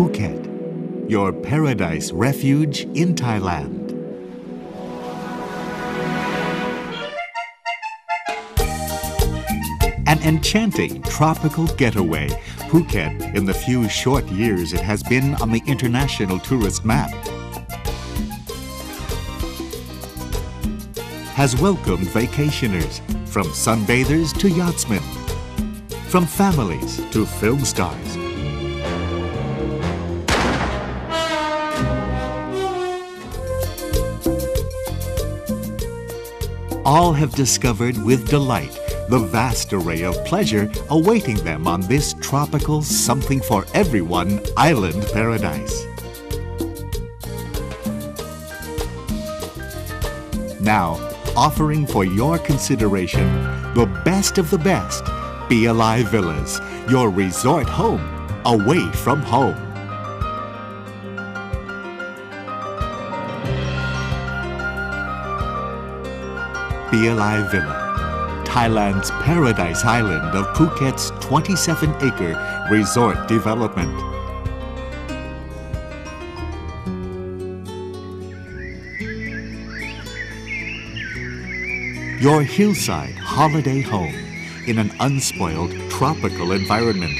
Phuket, your paradise refuge in Thailand. An enchanting tropical getaway, Phuket, in the few short years it has been on the international tourist map, has welcomed vacationers from sunbathers to yachtsmen, from families to film stars. All have discovered with delight the vast array of pleasure awaiting them on this tropical something for everyone island paradise. Now, offering for your consideration the best of the best Piyalai Villas, your resort home away from home. Be Villa, Thailand's paradise island of Phuket's 27 acre resort development. Your hillside holiday home in an unspoiled tropical environment.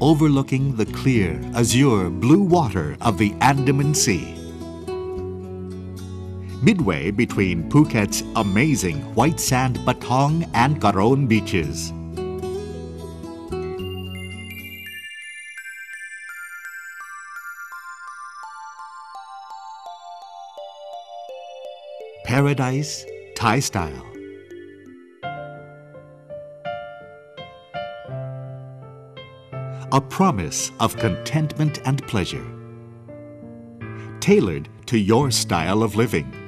Overlooking the clear, azure blue water of the Andaman Sea. Midway between Phuket's amazing white sand Patong and Karon beaches. Paradise Thai style. A promise of contentment and pleasure. Tailored to your style of living.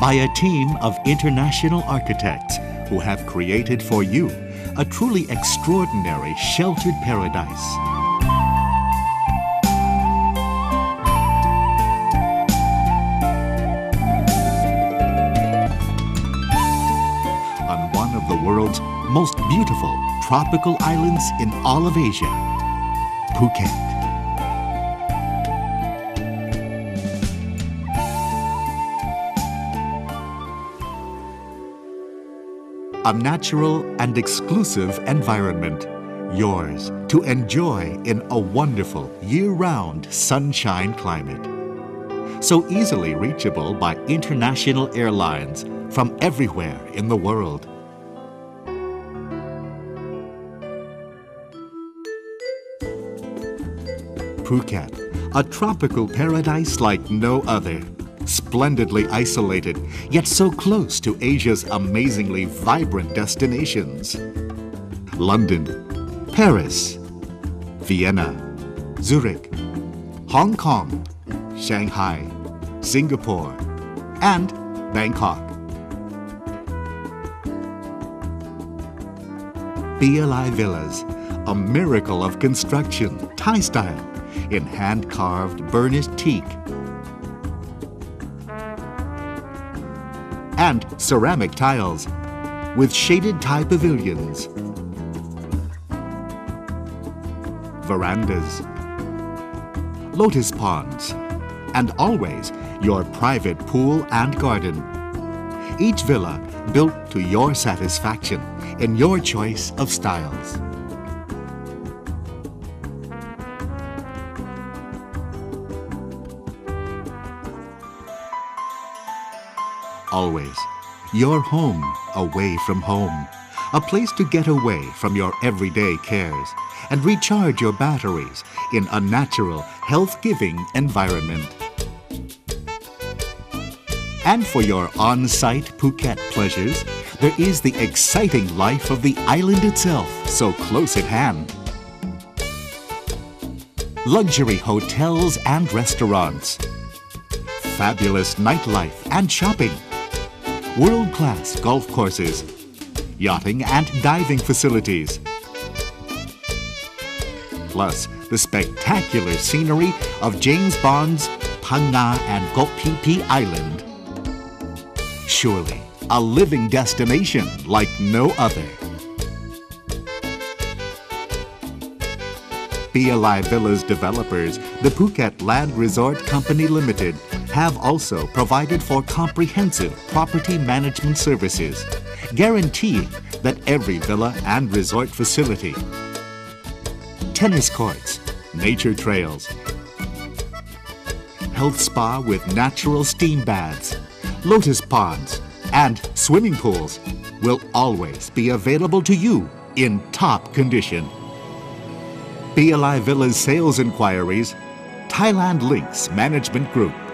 By a team of international architects who have created for you a truly extraordinary sheltered paradise. on one of the world's most beautiful tropical islands in all of Asia, Phuket. A natural and exclusive environment, yours to enjoy in a wonderful year round sunshine climate. So easily reachable by international airlines from everywhere in the world. Phuket, a tropical paradise like no other. Splendidly isolated, yet so close to Asia's amazingly vibrant destinations. London, Paris, Vienna, Zurich, Hong Kong, Shanghai, Singapore, and Bangkok. Alive Villas, a miracle of construction, Thai style, in hand carved burnished teak. Ceramic tiles with shaded Thai pavilions, verandas, lotus ponds, and always your private pool and garden. Each villa built to your satisfaction in your choice of styles. Always your home away from home. A place to get away from your everyday cares and recharge your batteries in a natural, health giving environment. And for your on site Phuket pleasures, there is the exciting life of the island itself, so close at hand. Luxury hotels and restaurants, fabulous nightlife and shopping, world class golf courses, yachting and diving facilities. Plus, the spectacular scenery of James Bond's Phang Nga and Phi Island. Surely, a living destination like no other. Piyalai Villas developers, the Phuket Land Resort Company Limited, have also provided for comprehensive property management services, guaranteeing that every villa and resort facility, tennis courts, nature trails, health spa with natural steam baths, lotus ponds, and swimming pools will always be available to you in top condition. Piyalai Villas sales inquiries, Thailand Links Management Group.